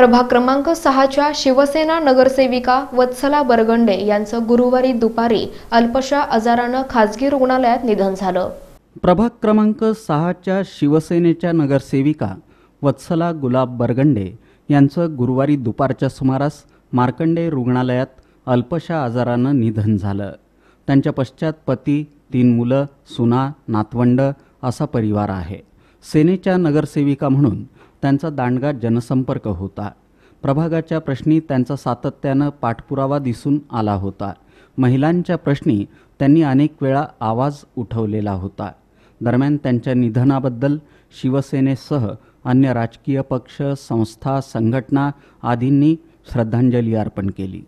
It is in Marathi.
प्रभाग क्रमांक सहाच्या शिवसेना नगरसेविका वत्सला बरगंडे यांचं गुरुवारी दुपारी अल्पशा आजारानं खासगी रुग्णालयात निधन झालं. प्रभाग क्रमांक सहाच्या शिवसेनेच्या नगरसेविका वत्सला गुलाब बरगंडे यांचं गुरुवारी दुपारच्या सुमारास मार्कंडे रुग्णालयात अल्पशा आजारानं निधन झालं. त्यांच्या पश्चात पती तीन मुलं सुना नातवंड असा परिवार आहे. सेनेच्या नगरसेविका म्हणून त्यांचा दांडगा जनसंपर्क होता. प्रभागाच्या प्रश्नी त्यांचा सातत्यानं पाठपुरावा दिसून आला होता. महिलांच्या प्रश्नी त्यांनी अनेक वेळा आवाज उठवलेला होता. दरम्यान त्यांच्या निधनाबद्दल शिवसेनेसह अन्य राजकीय पक्ष संस्था संघटना आदींनी श्रद्धांजली अर्पण केली.